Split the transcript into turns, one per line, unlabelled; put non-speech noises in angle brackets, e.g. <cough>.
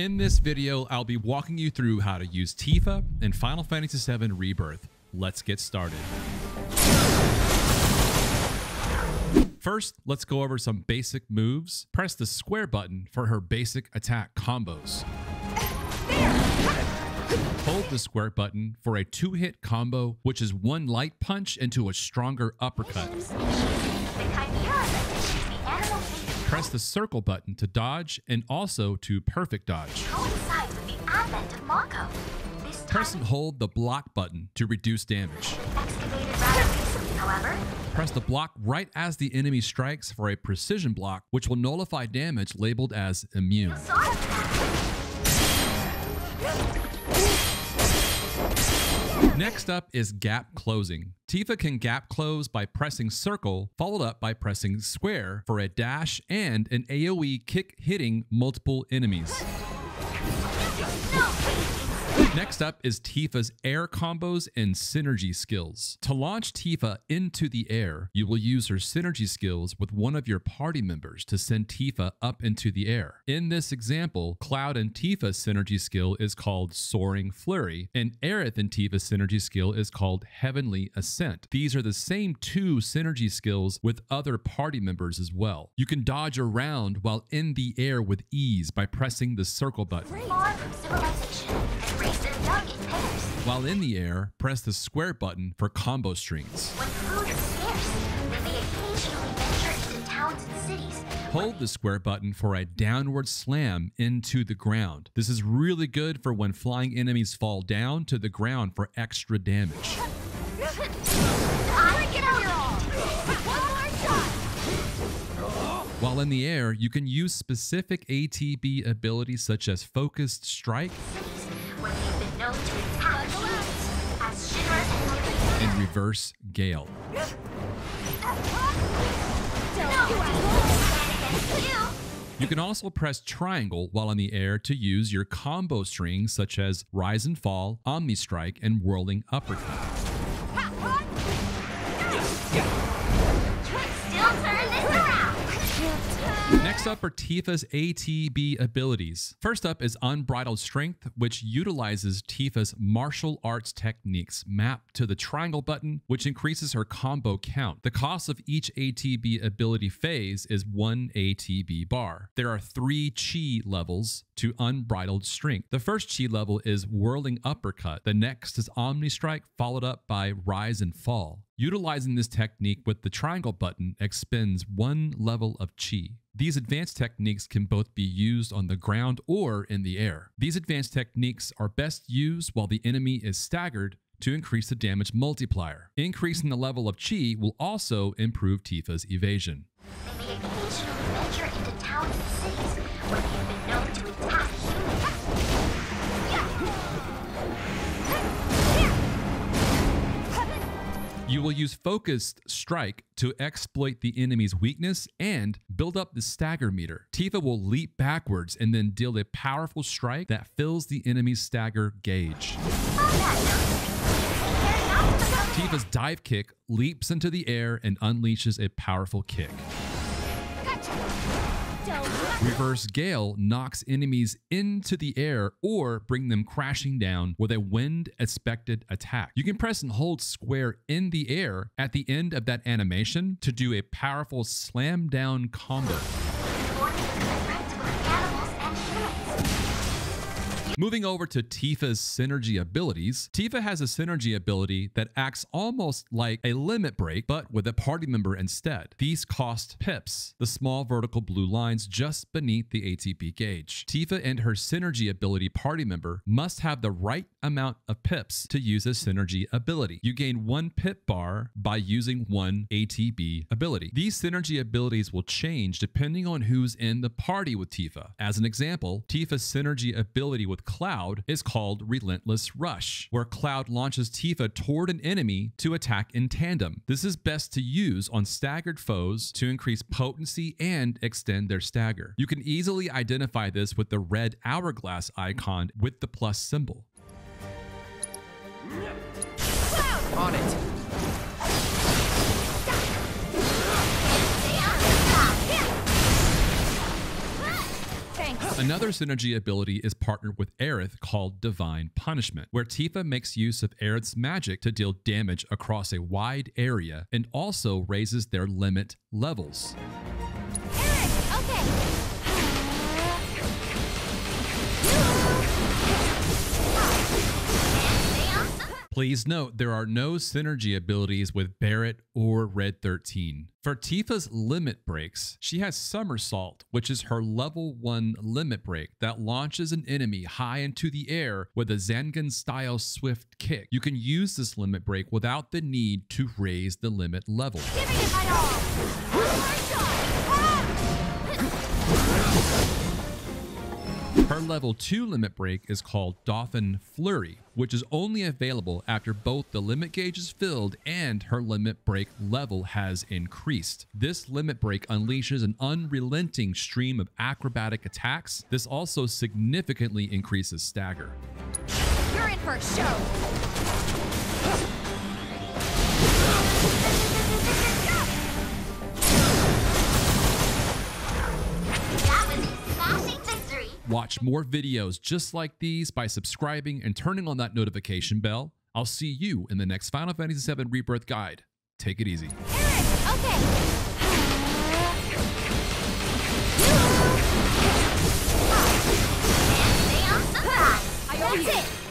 In this video, I'll be walking you through how to use Tifa in Final Fantasy VII Rebirth. Let's get started. First, let's go over some basic moves. Press the square button for her basic attack combos. Hold the square button for a two-hit combo, which is one light punch into a stronger uppercut. Press the circle button to dodge and also to perfect dodge.
coincides with the advent of Mako.
Press and hold the block button to reduce damage.
recently, however.
Press the block right as the enemy strikes for a precision block, which will nullify damage labeled as immune.
Sorry
Next up is gap closing. Tifa can gap close by pressing circle, followed up by pressing square for a dash and an AoE kick hitting multiple enemies. Next up is Tifa's air combos and synergy skills. To launch Tifa into the air, you will use her synergy skills with one of your party members to send Tifa up into the air. In this example, Cloud and Tifa's synergy skill is called Soaring Flurry, and Aerith and Tifa's synergy skill is called Heavenly Ascent. These are the same two synergy skills with other party members as well. You can dodge around while in the air with ease by pressing the circle button.
Civilization
While in the air, press the square button for combo strings.
When food is scarce, they occasionally venture into towns and cities.
Hold the square button for a downward slam into the ground. This is really good for when flying enemies fall down to the ground for extra damage.
I get out. One more shot.
While in the air, you can use specific ATB abilities such as Focused Strike
and
Reverse Gale.
you.
You can also press triangle while in the air to use your combo strings such as Rise and Fall, Omni Strike, and Whirling Uppercut. Next up are Tifa's ATB abilities. First up is Unbridled Strength, which utilizes Tifa's martial arts techniques mapped to the triangle button, which increases her combo count. The cost of each ATB ability phase is one ATB bar. There are three chi levels to Unbridled Strength. The first chi level is Whirling Uppercut. The next is Omni Strike, followed up by Rise and Fall. Utilizing this technique with the triangle button expends one level of chi. These advanced techniques can both be used on the ground or in the air. These advanced techniques are best used while the enemy is staggered to increase the damage multiplier. Increasing the level of chi will also improve Tifa's evasion. You will use focused strike to exploit the enemy's weakness and build up the stagger meter. Tifa will leap backwards and then deal a powerful strike that fills the enemy's stagger gauge. Tifa's dive kick leaps into the air and unleashes a powerful kick. Reverse Gale knocks enemies into the air or bring them crashing down with a wind expected attack. You can press and hold square in the air at the end of that animation to do a powerful slam down combo. Moving over to Tifa's synergy abilities, Tifa has a synergy ability that acts almost like a limit break, but with a party member instead. These cost pips, the small vertical blue lines just beneath the ATB gauge. Tifa and her synergy ability party member must have the right amount of pips to use a synergy ability. You gain one pip bar by using one ATB ability. These synergy abilities will change depending on who's in the party with Tifa. As an example, Tifa's synergy ability with Cloud is called Relentless Rush, where Cloud launches Tifa toward an enemy to attack in tandem. This is best to use on staggered foes to increase potency and extend their stagger. You can easily identify this with the red hourglass icon with the plus symbol. Cloud!
On it.
Another synergy ability is partnered with Aerith called Divine Punishment, where Tifa makes use of Aerith's magic to deal damage across a wide area and also raises their limit levels.
Eric, okay.
Please note there are no synergy abilities with Barret or Red 13. For Tifa's limit breaks, she has Somersault, which is her level 1 limit break that launches an enemy high into the air with a Zangan style swift kick. You can use this limit break without the need to raise the limit level. <laughs> Her level 2 limit break is called Dolphin Flurry, which is only available after both the limit gauge is filled and her limit break level has increased. This limit break unleashes an unrelenting stream of acrobatic attacks. This also significantly increases stagger.
You're in for a show.
Watch more videos just like these by subscribing and turning on that notification bell. I'll see you in the next Final Fantasy VII Rebirth guide. Take it easy.
Eric, okay. That's it!